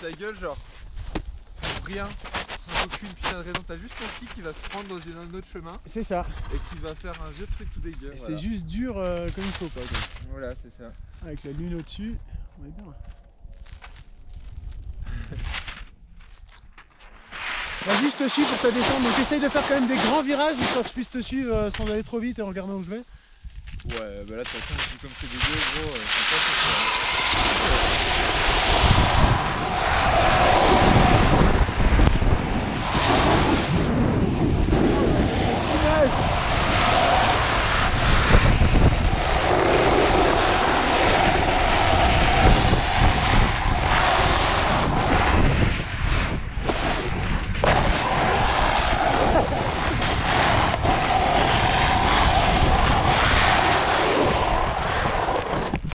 ta gueule, genre, rien, sans aucune putain de raison. T'as juste ton ski qui va se prendre dans un autre chemin C'est ça. et qui va faire un vieux truc tout dégueu. C'est juste dur euh, comme il faut quoi. Voilà, c'est ça. Avec la lune au-dessus, on est bien. Vas-y, je te suis pour ta descente. Donc essaye de faire quand même des grands virages histoire que je puisse te suivre euh, sans aller trop vite et en regardant où je vais. Ouais, bah là, de toute façon, vu comme c'est dégueu, gros, euh.